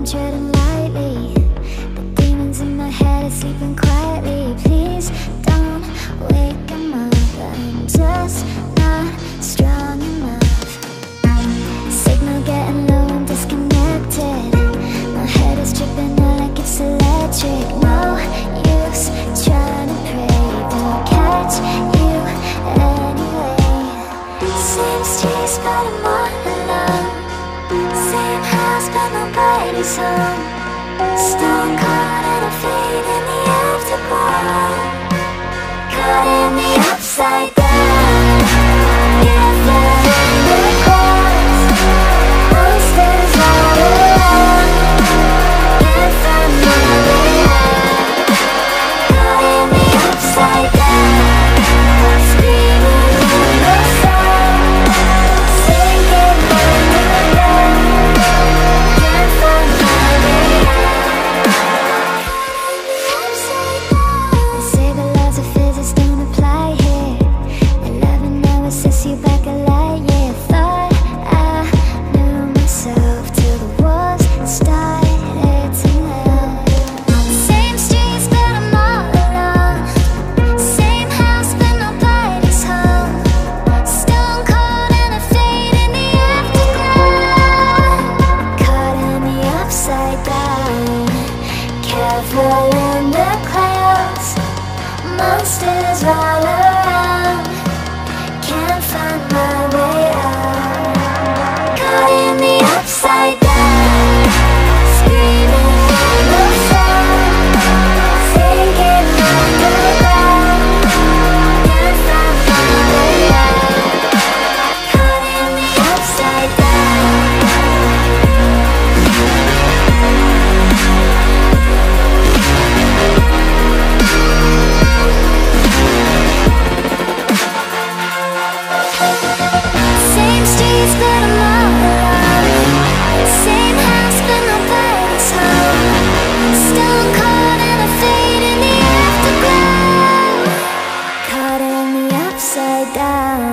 I'm treading lightly baby caught in a fade in the afterglow. Caught in the upside down